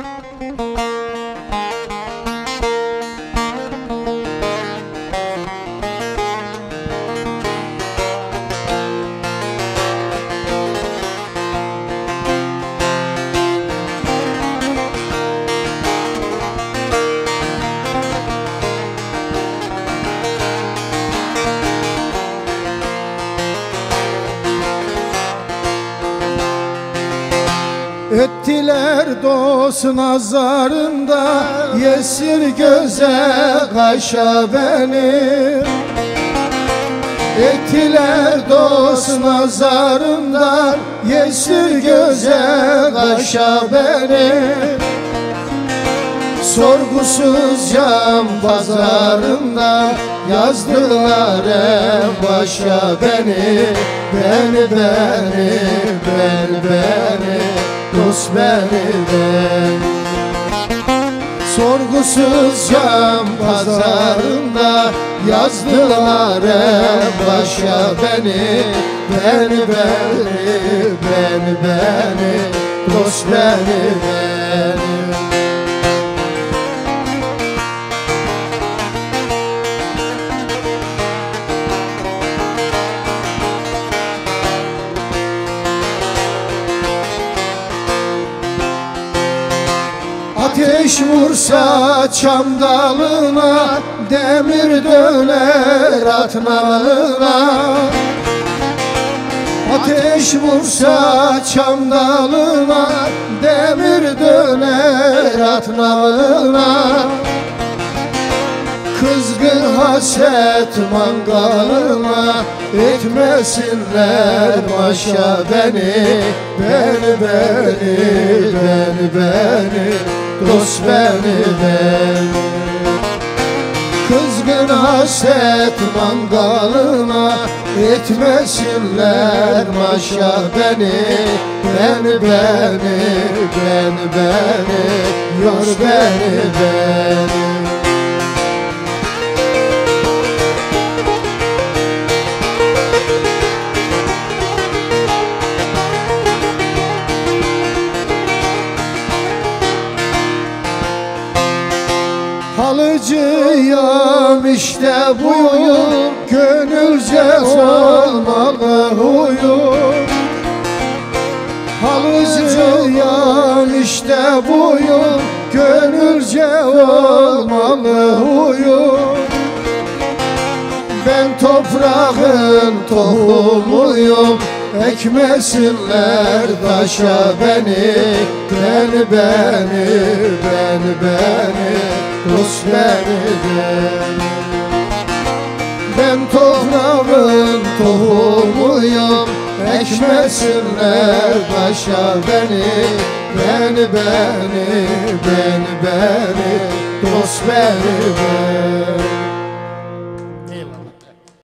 Música Ettiler dost nazarında Yesir göze kaşa beni. Ettiler dost nazarında Yesir göze kaşa beni. Sorgusuz cam pazarında Yazdılar en başa beni Beni beni beni beni Sorgusuz cam pazarında Yazdılar en başa beni. Beni beni beni beni Dost beni beni Ateş vursa çam dalına Demir döner at nalına Ateş vursa çam dalına Demir döner at nalına Kızgın haset mangalına Etmesinler başa beni. Beni beni beni beni Dost beni beni Kızgın haset mangalına Etmesinler maşa beni Beni beni beni beni Yor beni beni Halıcıyım işte buyum Gönülce olmalı huyum Halıcıyım işte buyum Gönülce olmalı huyum Ben toprağın tohumuyum Ekmesinler taşa beni. Beni beni beni beni Dost beni beni Ben toprağın tohumuyum Ekmesinler taşa beni. Beni beni beni beni Dost beni beni